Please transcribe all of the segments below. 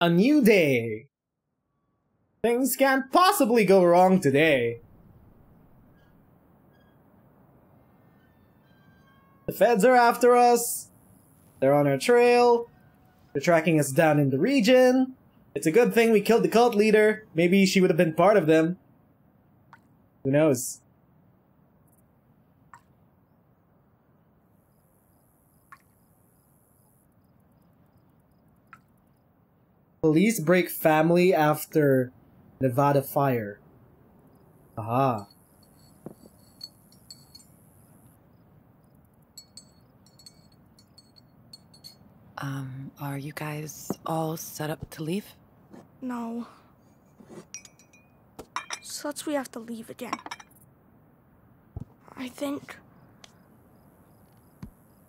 A new day. Things can't possibly go wrong today. The feds are after us. They're on our trail. They're tracking us down in the region. It's a good thing we killed the cult leader. Maybe she would have been part of them. Who knows? Police break family after Nevada fire. Aha. Um, are you guys all set up to leave? No. Such we have to leave again. I think.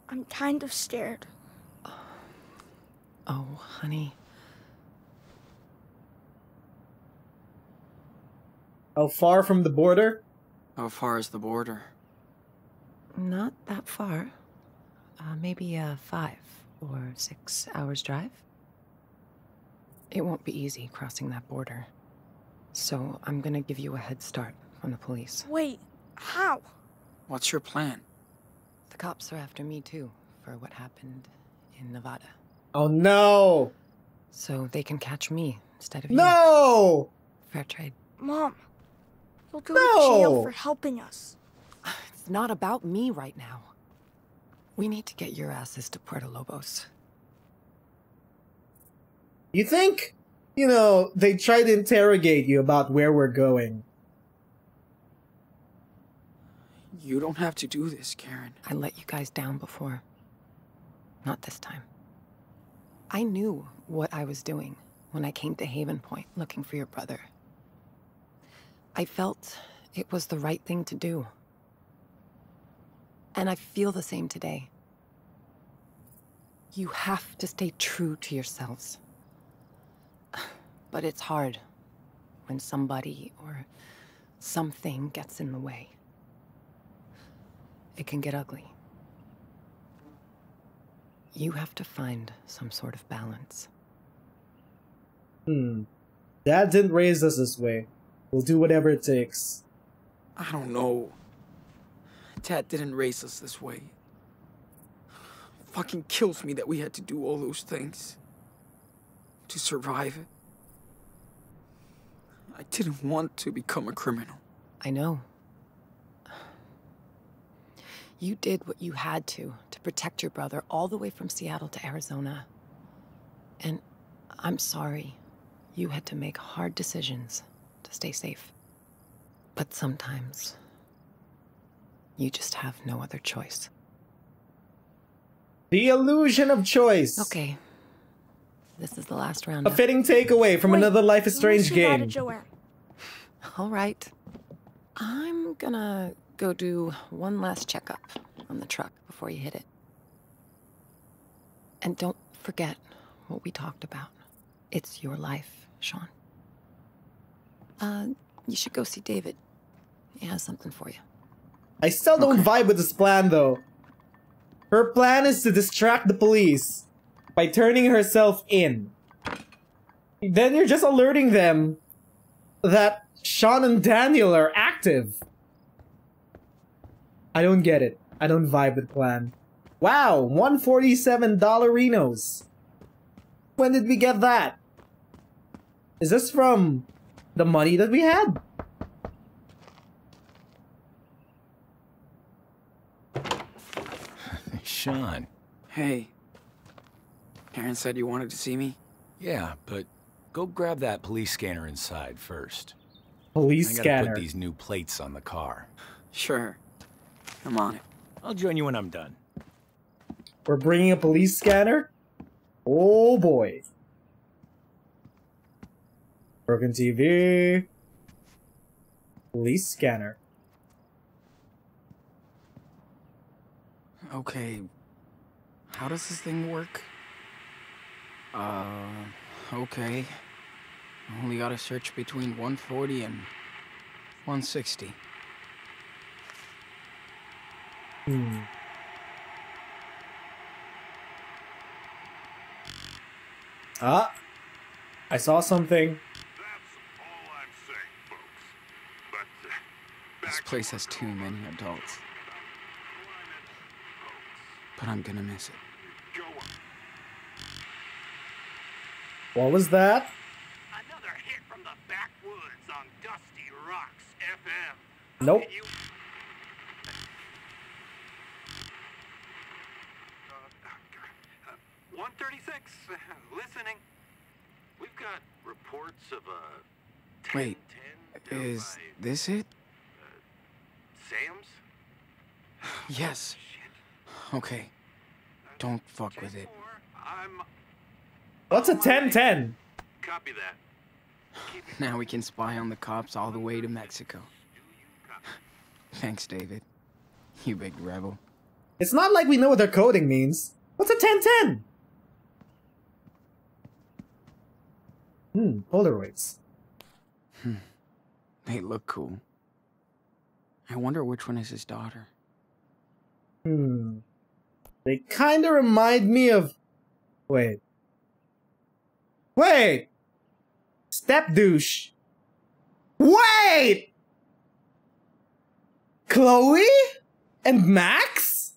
I'm kind of scared. Oh, honey. How far from the border? How far is the border? Not that far. Uh, maybe uh, five or six hours drive. It won't be easy crossing that border. So I'm gonna give you a head start on the police. Wait, how? What's your plan? The cops are after me too for what happened in Nevada. Oh no! So they can catch me instead of you. No! Fair trade. Mom, you'll go to jail for helping us. It's not about me right now. We need to get your asses to Puerto Lobos. You think, you know, they try to interrogate you about where we're going. You don't have to do this, Karen. I let you guys down before. Not this time. I knew what I was doing when I came to Haven Point looking for your brother. I felt it was the right thing to do. And I feel the same today. You have to stay true to yourselves. But it's hard when somebody or something gets in the way. It can get ugly. You have to find some sort of balance. Hmm. Dad didn't raise us this way. We'll do whatever it takes. I don't know. Dad didn't raise us this way. Fucking kills me that we had to do all those things. To survive. it. I didn't want to become a criminal. I know. You did what you had to to protect your brother all the way from Seattle to Arizona. And I'm sorry. You had to make hard decisions to stay safe. But sometimes you just have no other choice. The illusion of choice. Okay. This is the last round. A fitting takeaway from Wait, another Life is Strange say bye to game. All right. I'm gonna go do one last checkup on the truck before you hit it. And don't forget what we talked about. It's your life, Sean. Uh, you should go see David. He has something for you. I still don't Okay. vibe with this plan though. Her plan is to distract the police by turning herself in. Then you're just alerting them that Sean and Daniel are active. I don't get it. I don't vibe with the plan. Wow, one forty-seven dollar dollarinos. When did we get that? Is this from the money that we had? Sean. Hey. Karen said you wanted to see me? Yeah, but go grab that police scanner inside first. Police I gotta scanner. put these new plates on the car. Sure. I'm on it. I'll join you when I'm done. We're bringing a police scanner? Oh boy. Broken TV. Police scanner. Okay. How does this thing work? Uh, okay. Only gotta search between 140 and 160. Hmm. Ah. I saw something. That's all I'm saying, folks. But uh, This place has too many adults, but I'm gonna miss it. folks. Go on. What was that? Another hit from the backwoods on Dusty Rocks FM. Nope. You- Uh, 136, listening. We've got reports of a 10 Wait, 10 Is this it? Sam's? Yes. Shit. Okay. Don't fuck with it. 10-4, I'm. What's a on my way. 1010? Copy that. Now we can spy on the cops all the way to Mexico. Do you copy? Thanks, David. You big rebel. It's not like we know what their coding means. What's a 1010? Hmm, Polaroids. Hmm. They look cool. I wonder which one is his daughter. Hmm. They kind of remind me of. Wait. Wait! Step douche. Wait! Chloe? And Max?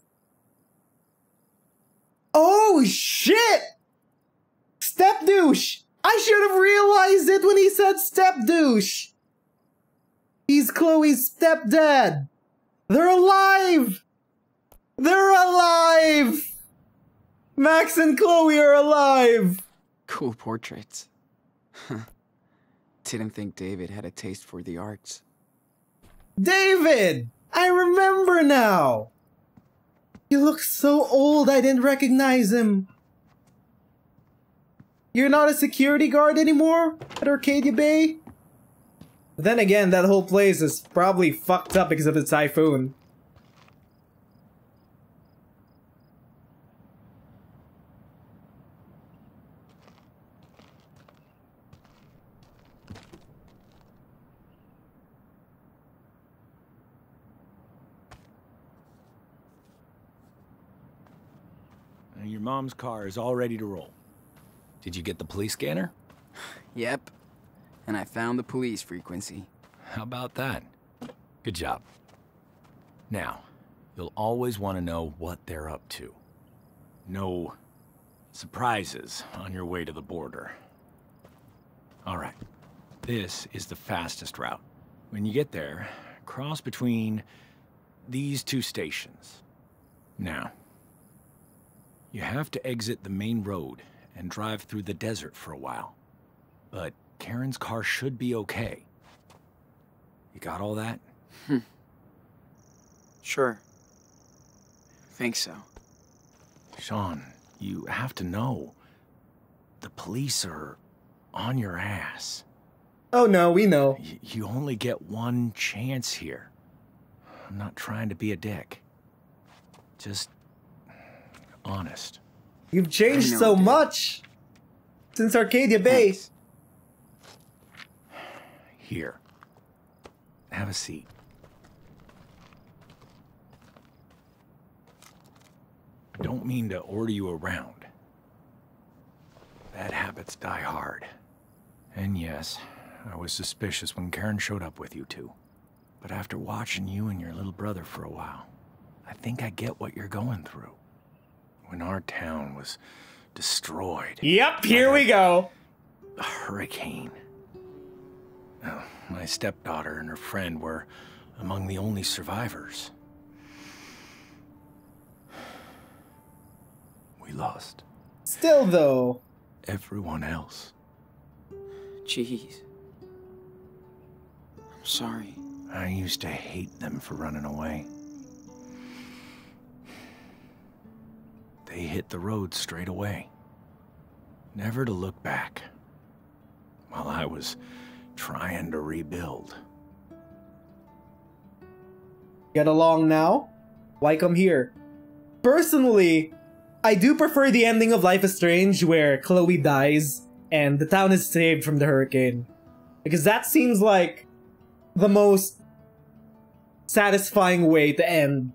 Oh shit! Step douche! I should have realized it when he said step douche! He's Chloe's stepdad! They're alive! They're alive! Max and Chloe are alive! Cool portraits. Didn't think David had a taste for the arts. David! I remember now! He looks so old I didn't recognize him. You're not a security guard anymore at Arcadia Bay? Then again, that whole place is probably fucked up because of the typhoon. And your mom's car is all ready to roll. Did you get the police scanner? Yep. And I found the police frequency. How about that? Good job. Now, you'll always want to know what they're up to. No surprises on your way to the border. All right. This is the fastest route. When you get there, cross between these two stations. Now, you have to exit the main road and drive through the desert for a while. But Karen's car should be okay. You got all that? Hmm. Sure. Think so. Sean, you have to know. The police are on your ass. Oh no, we know. Y- you only get one chance here. I'm not trying to be a dick. Just honest. You've changed know, so dude. much since Arcadia Bay. Thanks. Here. Have a seat. Don't mean to order you around. Bad habits die hard. And yes, I was suspicious when Karen showed up with you two. But after watching you and your little brother for a while, I think I get what you're going through. When our town was destroyed. Yep, here we go. A hurricane. Oh, my stepdaughter and her friend were among the only survivors. We lost Still though, everyone else. Jeez. I'm sorry. I used to hate them for running away. They hit the road straight away, never to look back, while I was trying to rebuild. get along now? Why come here? Personally, I do prefer the ending of Life is Strange where Chloe dies and the town is saved from the hurricane. Because that seems like the most satisfying way to end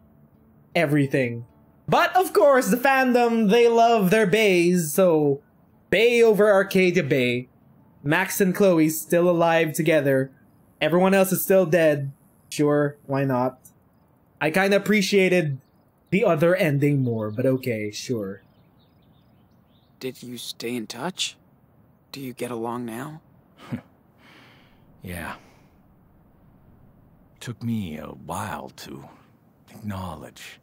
everything. But of course, the fandom, they love their baes, so Bae over Arcadia Bay. Max and Chloe still alive together. Everyone else is still dead. Sure, why not? I kind of appreciated the other ending more, but okay, sure. Did you stay in touch? Do you get along now? Yeah. Took me a while to acknowledge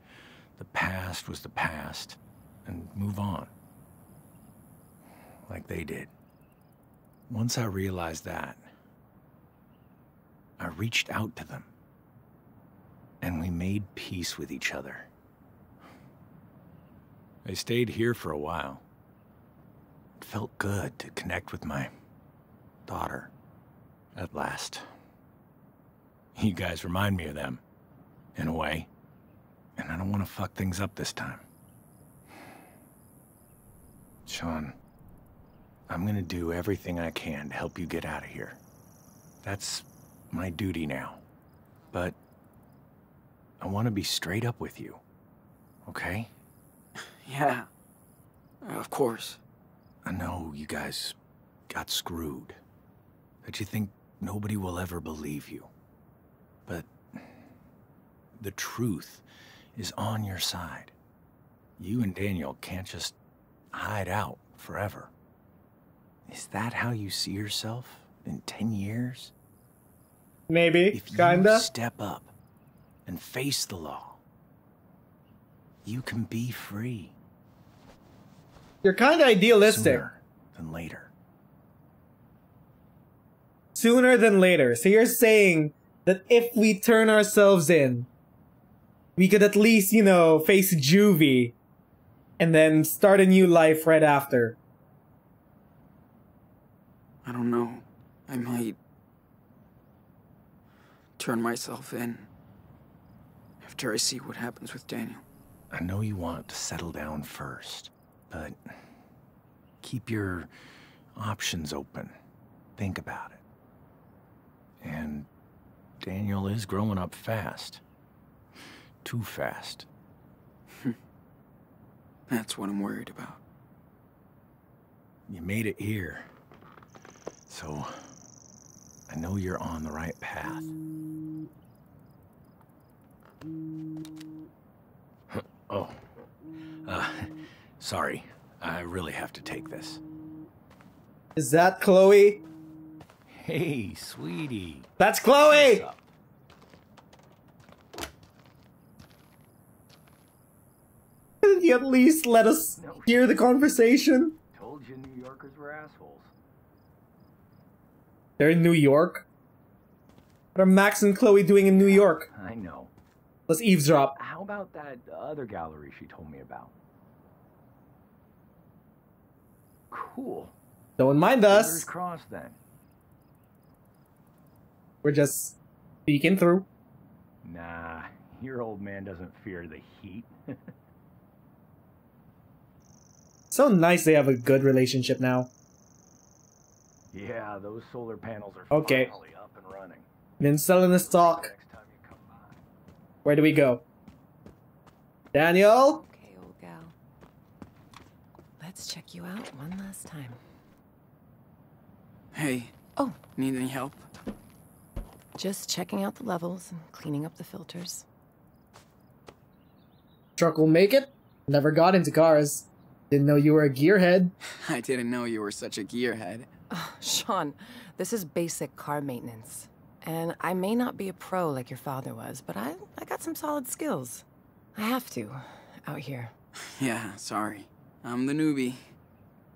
the past was the past and move on. Like they did. Once I realized that, I reached out to them. And we made peace with each other. I stayed here for a while. It felt good to connect with my daughter. At last. You guys remind me of them, in a way. And I don't want to fuck things up this time. Sean, I'm gonna do everything I can to help you get out of here. That's my duty now. But I want to be straight up with you. Okay? Yeah. Of course. I know you guys got screwed. That you think nobody will ever believe you. But the truth is on your side. You and Daniel can't just hide out forever. Is that how you see yourself in 10 years? Maybe, If you kinda. step up and face the law, you can be free You're kind of idealistic. sooner than later. Sooner than later. So you're saying that if we turn ourselves in, we could at least, you know, face juvie and then start a new life right after. I don't know. I might turn myself in after I see what happens with Daniel. I know you want to settle down first, but keep your options open. Think about it. And Daniel is growing up fast. Too fast. Hmm. That's what I'm worried about. You made it here. So, I know you're on the right path. Oh. Uh, sorry. I really have to take this. Is that Chloe? Hey, sweetie. That's Chloe! What's up? Couldn't you at least let us No. hear the conversation? Told you New Yorkers were assholes. They're in New York. What are Max and Chloe doing in New York? I know. Let's eavesdrop. How about that other gallery she told me about? Cool. Don't mind us. crossed then. We're just peeking through. Nah, your old man doesn't fear the heat. So nice they have a good relationship now. Yeah, those solar panels are Okay. finally up and running. Been selling the stock. Next time you come by. Where do we go? Daniel? Okay, old gal. Let's check you out one last time. Hey, Oh, need any help? just checking out the levels and cleaning up the filters. Truck will make it? Never got into cars. Didn't know you were a gearhead. I didn't know you were such a gearhead. Sean, this is basic car maintenance. And I may not be a pro like your father was, but I, I got some solid skills. I have to, out here. Yeah, sorry. I'm the newbie.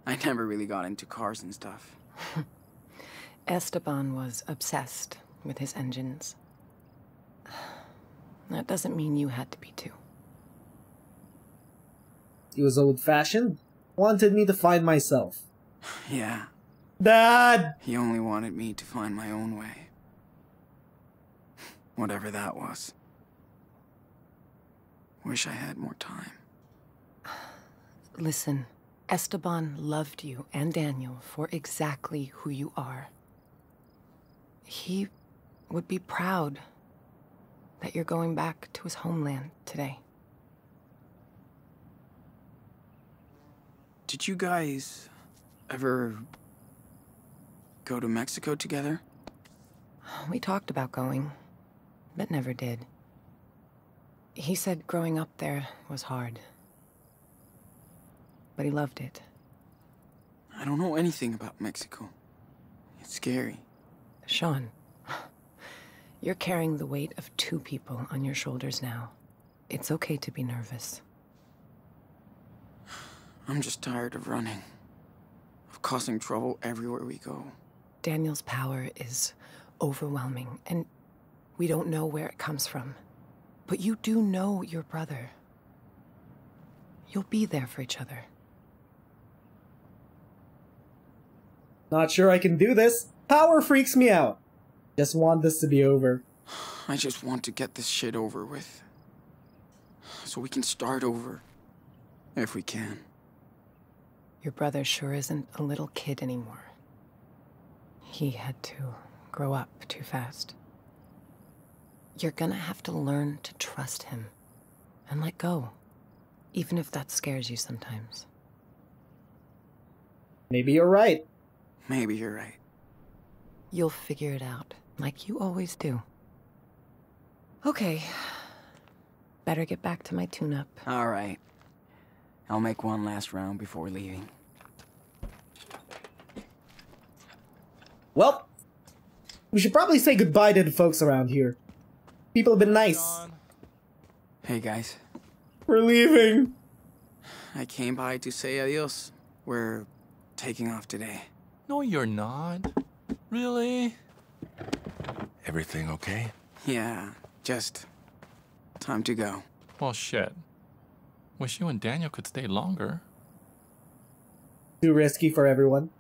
I never really got into cars and stuff. Esteban was obsessed with his engines. That doesn't mean you had to be too. He was old fashioned. Wanted me to find myself. Yeah, Dad! he only wanted me to find my own way. Whatever that was. Wish I had more time. Listen, Esteban loved you and Daniel for exactly who you are. He would be proud that you're going back to his homeland today. Did you guys ever go to Mexico together? We talked about going, but never did. He said growing up there was hard. But he loved it. I don't know anything about Mexico. It's scary. Sean, you're carrying the weight of two people on your shoulders now. It's okay to be nervous. I'm just tired of running. Of causing trouble everywhere we go. Daniel's power is overwhelming, and we don't know where it comes from. But you do know your brother. You'll be there for each other. Not sure I can do this. Power freaks me out. Just want this to be over. I just want to get this shit over with. So we can start over. If we can. Your brother sure isn't a little kid anymore. He had to grow up too fast. You're gonna have to learn to trust him and let go, even if that scares you sometimes. Maybe you're right. Maybe you're right. You'll figure it out, like you always do. Okay. Better get back to my tune-up. All right. I'll make one last round before leaving. Well, we should probably say goodbye to the folks around here. People have been nice. Hey guys, We're leaving. I came by to say adios. We're taking off today. No, you're not. Really? Everything okay? Yeah, just time to go. Well, shit. Wish you and Daniel could stay longer. Too risky for everyone.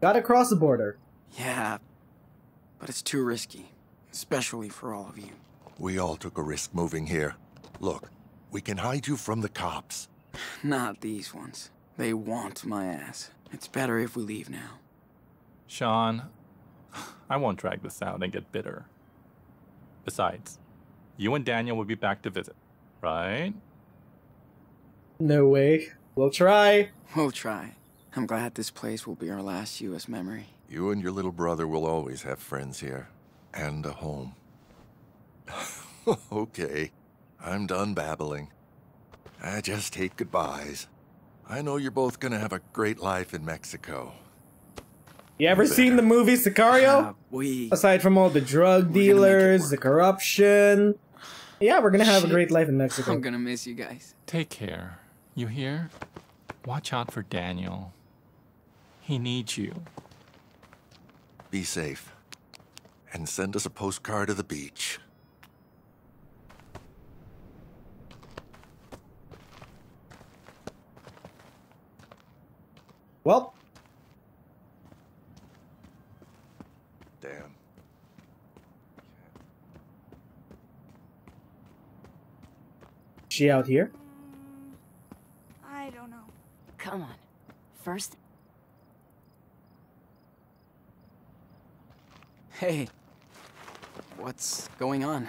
Gotta cross the border. Yeah, but it's too risky, especially for all of you. We all took a risk moving here. Look, we can hide you from the cops. Not these ones. They want my ass. It's better if we leave now. Sean, I won't drag this out and get bitter. Besides, you and Daniel will be back to visit, right? No way. We'll try. We'll try. I'm glad this place will be our last U.S. memory. You and your little brother will always have friends here. And a home. okay. I'm done babbling. I just hate goodbyes. I know you're both gonna have a great life in Mexico. You ever seen the movie Sicario? Uh, we. Aside from all the drug We're gonna make it dealers, the corruption. Yeah, we're gonna have a great life in Mexico. I'm gonna miss you guys. Take care. You hear? Watch out for Daniel. He needs you. Be safe. And send us a postcard of the beach. Well, Damn. she out here? I don't know. Come on. First, Hey. What's going on?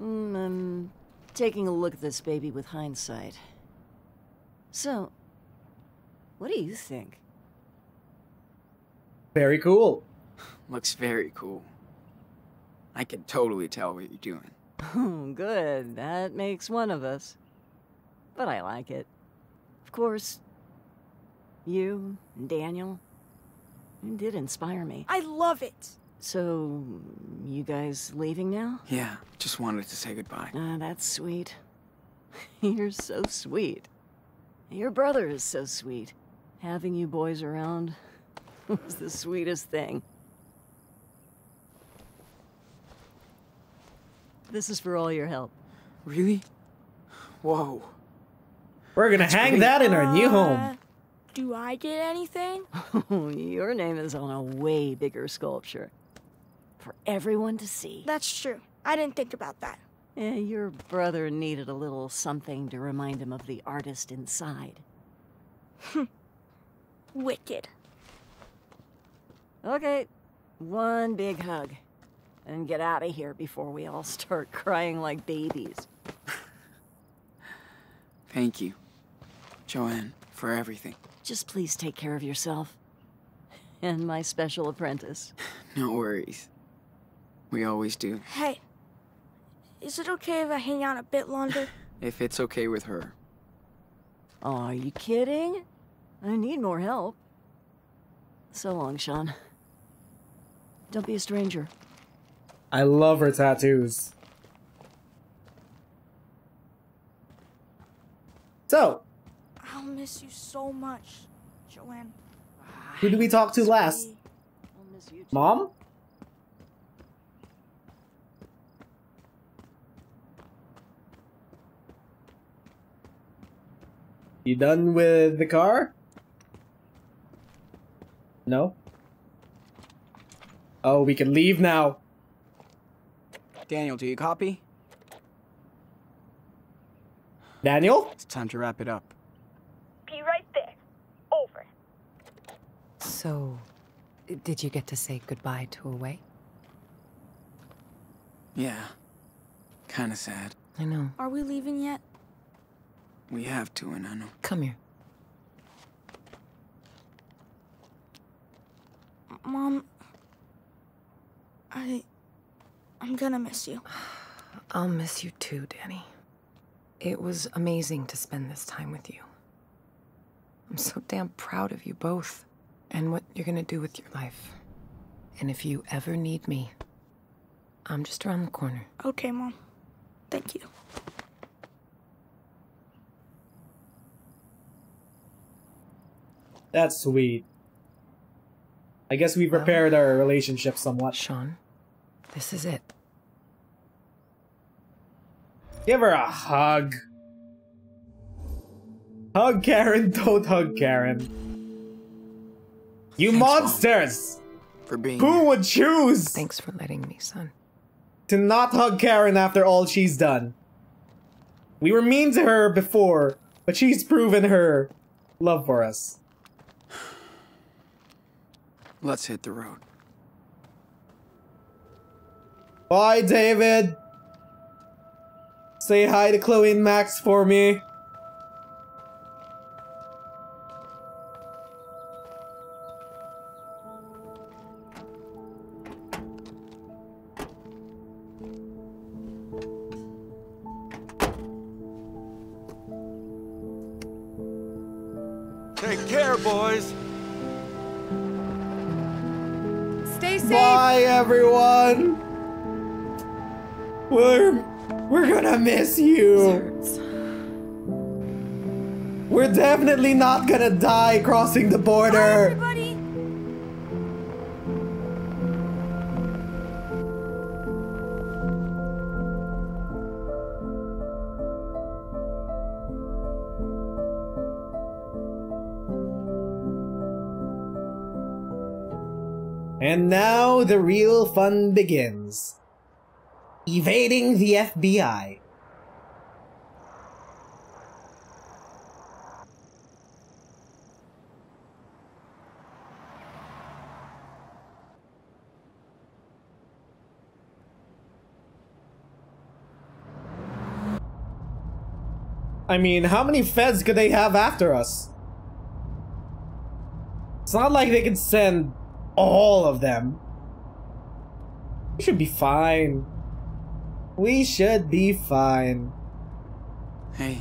mm, I'm taking a look at this baby with hindsight. So, what do you think? Very cool. Looks very cool. I can totally tell what you're doing. Oh, good. That makes one of us. But I like it. Of course, you and Daniel, you did inspire me. I love it. So, you guys leaving now? Yeah, just wanted to say goodbye. Ah, that's sweet. You're so sweet. Your brother is so sweet. Having you boys around was the sweetest thing. This is for all your help. Really? Whoa. We're gonna hang great. that in our new Uh, home. Do I get anything? your name is on a way bigger sculpture. For everyone to see. That's true. I didn't think about that. Eh, your brother needed a little something to remind him of the artist inside. Wicked. Okay, one big hug. And get out of here before we all start crying like babies. Thank you, Joanne, for everything. Just please take care of yourself. and my special apprentice. No worries. We always do. Hey, is it okay if I hang out a bit longer? If it's okay with her. Oh, are you kidding? I need more help. So long, Sean. Don't be a stranger. I love her tattoos. So, I'll miss you so much, Joanne. who did we talk to last? Sweetie. I'll miss you too. Mom? You done with the car? No? Oh, we can leave now. Daniel, do you copy? Daniel? It's time to wrap it up. Be right there. Over. So, did you get to say goodbye to Away? Yeah. Kinda sad. I know. Are we leaving yet? We have to, and I know. Come here. Mom, I. I'm gonna miss you. I'll miss you too, Danny. It was amazing to spend this time with you. I'm so damn proud of you both and what you're gonna do with your life. And if you ever need me, I'm just around the corner. Okay, Mom. Thank you. That's sweet. I guess we've repaired our relationship somewhat. Sean, this is it. Give her a hug. Hug Karen, don't hug Karen. You Thanks, monsters! For being Who would choose Thanks for letting me, son. to not hug Karen after all she's done? We were mean to her before, but she's proven her love for us. Let's hit the road. Bye, David. Say hi to Chloe and Max for me. Take care, boys. Everyone. We're we're gonna miss you. We're definitely not gonna die crossing the border. everybody. And now the real fun begins. Evading the FBI. I mean, how many feds could they have after us? It's not like they could send all of them. We should be fine. We should be fine. Hey.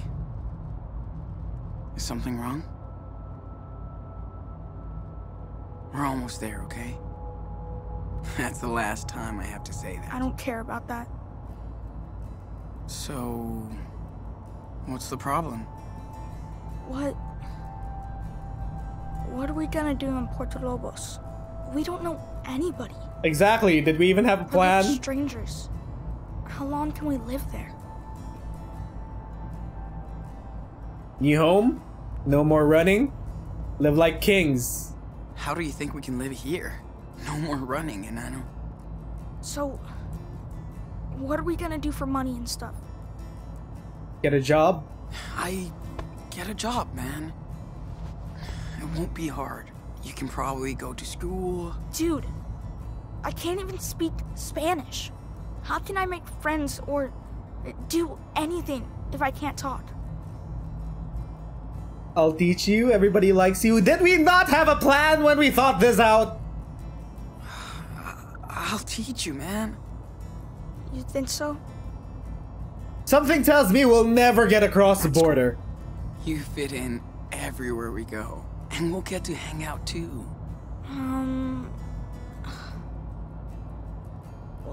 Is something wrong? We're almost there, okay? That's the last time I have to say that. I don't care about that. So. What's the problem? What? What are we gonna do in Puerto Lobos? We don't know anybody. Exactly. Did we even have a We're like plan? strangers. How long can we live there? New home? No more running? Live like kings. How do you think we can live here? No more running, and I know. So, what are we gonna do for money and stuff? Get a job? I get a job, man. It won't be hard. You can probably go to school. Dude, I can't even speak Spanish. How can I make friends or do anything if I can't talk? I'll teach you. Everybody likes you. Did we not have a plan when we thought this out? I'll teach you, man. You think so? Something tells me we'll never get across the border. You fit in everywhere we go. And we'll get to hang out too. Um.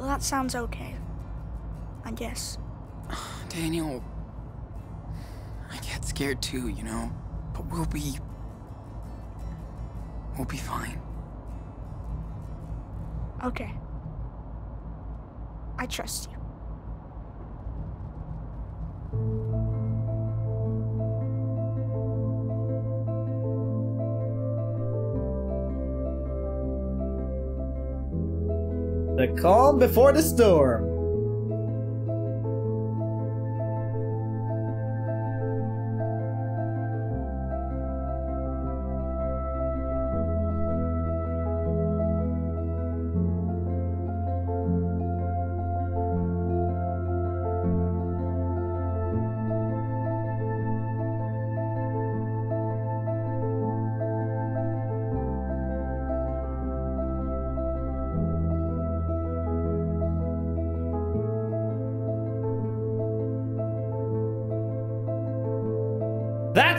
Well, that sounds okay. I guess. Daniel, I get scared too, you know? But we'll be. We'll be fine. Okay. I trust you. The calm before the storm.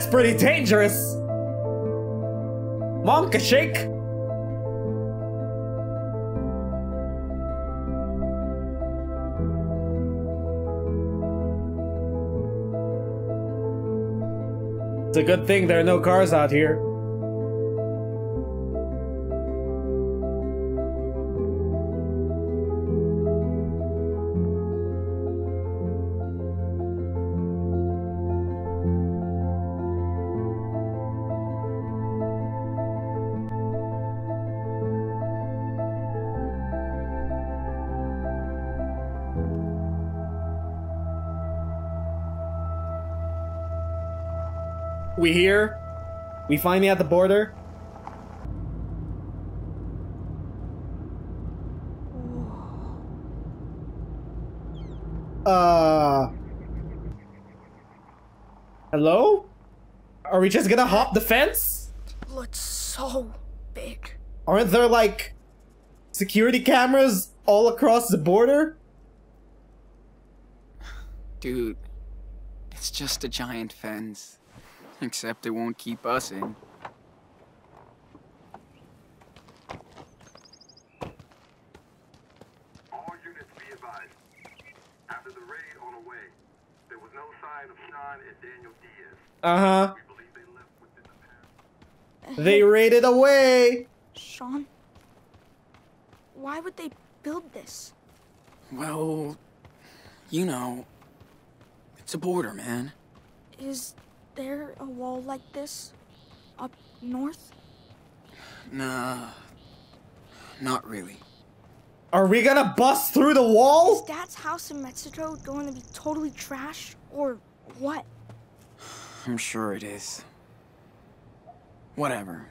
That's pretty dangerous. Monka shake. It's a good thing there are no cars out here. We here? We finally at the border? Uh. Hello? Are we just gonna hop the fence? Looks so big. Aren't there like security cameras all across the border? Dude, it's just a giant fence. Except it won't keep us in. All units be advised. After the raid on the way, there was no sign of Sean and Daniel Diaz. Uh huh. They the. They raided away. Sean? Why would they build this? Well, you know, it's a border, man. Is there a wall like this up north? Nah, not really. Are we gonna bust through the wall? Is wall? Dad's house in Mexico going to be totally trash? Or what? I'm sure it is. Whatever.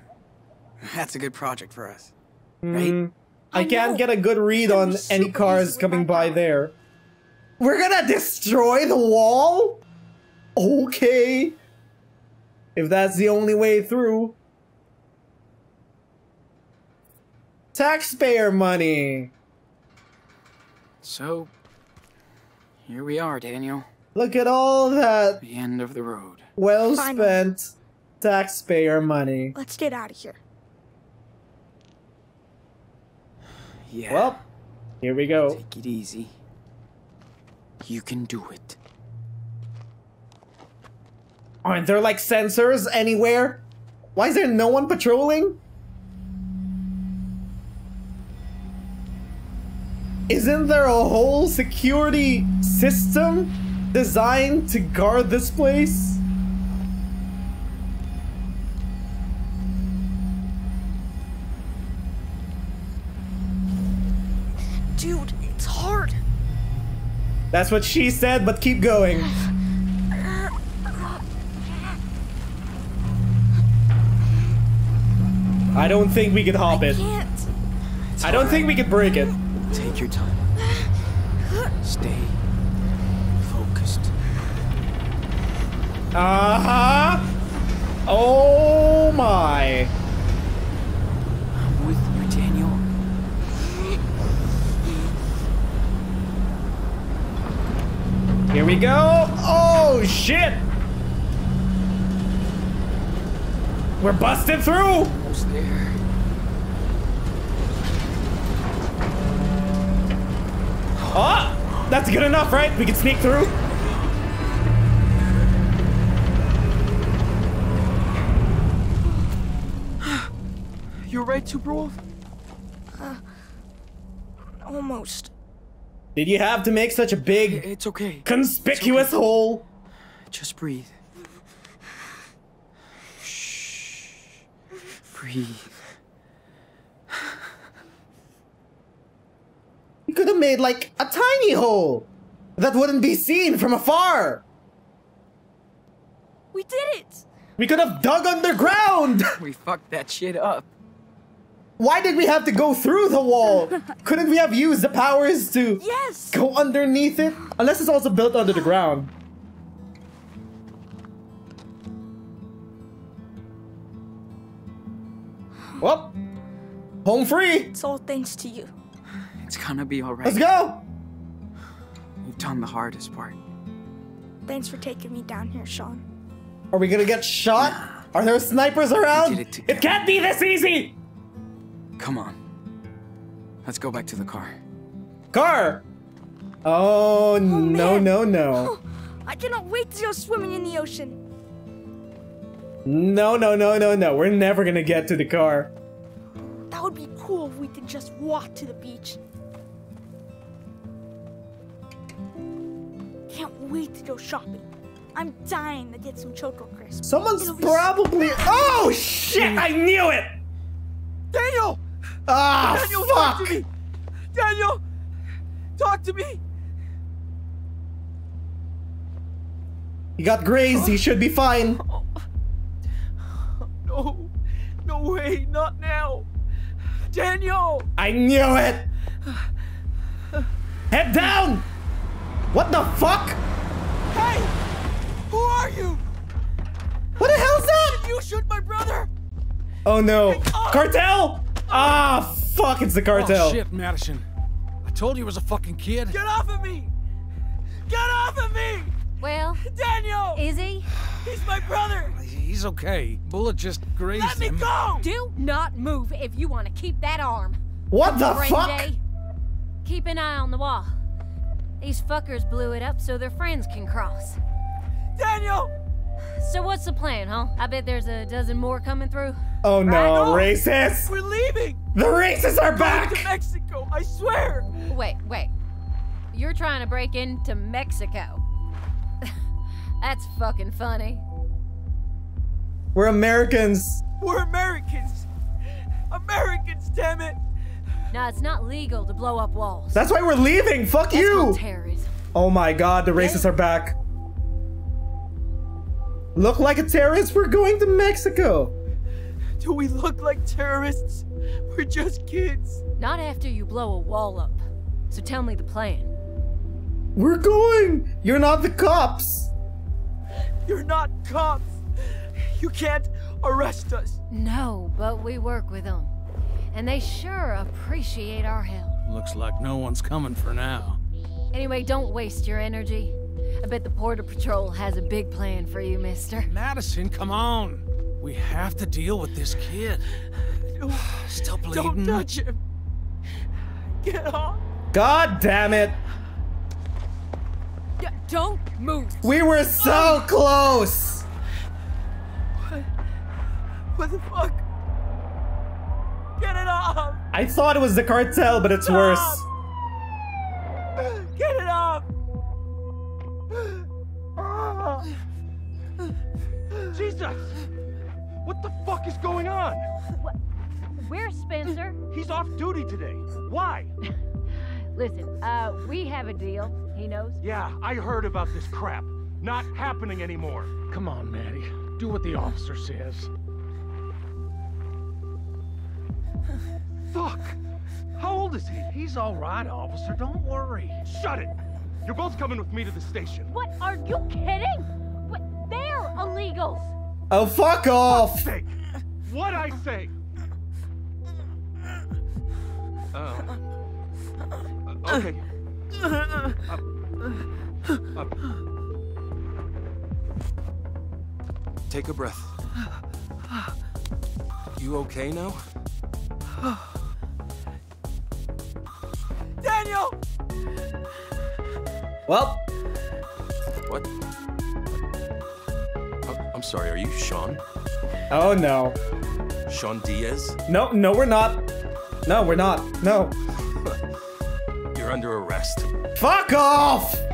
That's a good project for us. Right? Hmm. I I can't get a good read on any cars coming by power. there. We're gonna destroy the wall? Okay. If that's the only way through. Taxpayer money. So, here we are, Daniel. Look at all that The end of the road. well Finally. spent taxpayer money. Let's get out of here. Yeah. Well, here we go. take it easy. You can do it. Aren't there like sensors anywhere? Why is there no one patrolling? Isn't there a whole security system designed to guard this place? Dude, it's hard. That's what she said, but keep going. I don't think we could hop it. Can't. I don't think we could break it. Take your time. Stay focused. Uh huh. Oh my. I'm with you, Daniel. Here we go. Oh shit. We're busted through. Almost there. Oh, that's good enough, right? We can sneak through. You're right, Superwolf? Uh, almost. Did you have to make such a big, It's okay. conspicuous hole? Just breathe. Breathe. You could have made like a tiny hole that wouldn't be seen from afar. We did it! We could have dug underground. We fucked that shit up. Why did we have to go through the wall? Couldn't we have used the powers to Yes! go underneath it? Unless it's also built under the ground. Well, home free. It's all thanks to you. It's gonna be alright. Let's go. You've done the hardest part. Thanks for taking me down here, Sean. Are we gonna get shot? Are there snipers around? Did it it can't be this easy. Come on. Let's go back to the car. Car. Oh, oh no, man. no, no. Oh, I cannot wait to go swimming in the ocean. No, no, no, no, no. We're never gonna get to the car. That would be cool if we could just walk to the beach. Can't wait to go shopping. I'm dying to get some Choco Crisps. Someone's It'll be probably. Oh shit! I knew it. Daniel! Ah, Daniel, fuck! talk to me! Daniel! Talk to me! He got grazed. He should be fine. No, no way, not now! Daniel! I knew it. Head down. What the fuck? Hey! Who are you? What the hell's that? You shoot my brother! Oh no! Cartel! Ah, fuck! It's the cartel. Oh shit, Madison. I told you it was a fucking kid. Get off of me! Get off of me! Well, Daniel! is he? He's my brother! He's okay. Bullet just grazed him. Let me him. go! Do not move if you want to keep that arm. What the Brain fuck? Day. Keep an eye on the wall. These fuckers blew it up so their friends can cross. Daniel! So what's the plan, huh? I bet there's a dozen more coming through. Oh no, Right. racists! We're leaving! The racists are Going back! to Mexico, I swear! Wait, wait. You're trying to break into Mexico. That's fucking funny. We're Americans. We're Americans! Americans, damn it! No, it's not legal to blow up walls. That's why we're leaving. Fuck That's you. terrorism. Oh my god, the racists are back. Look like a terrorist. We're going to Mexico. Do we look like terrorists? We're just kids. Not after you blow a wall up. So tell me the plan. We're going. You're not the cops. You're not cops. You can't arrest us. No, but we work with them. And they sure appreciate our help. Looks like no one's coming for now. Anyway, don't waste your energy. I bet the Border Patrol has a big plan for you, mister. Madison, come on. We have to deal with this kid. Still bleeding. don't touch him. Get off. God damn it. D- don't move! We were so close. What the fuck? Get it off. I thought it was the cartel, but it's worse. Get it off. Jesus! What the fuck is going on? Where's Spencer? He's off duty today. Why? Listen, uh, we have a deal. He knows. Yeah, I heard about this crap. Not happening anymore. Come on, Maddie. Do what the officer says. Fuck! How old is he? He's all right, officer. Don't worry. Shut it! You're both coming with me to the station. What? Are you kidding? What? They're illegals. Oh, fuck off! Say what I say. Uh, okay. Up. Up. Take a breath. You okay now? Daniel! Well, What? I'm, I'm sorry, are you Sean? oh no. Sean Diaz? No, no, we're not. No, we're not. No. You're under arrest. Fuck off!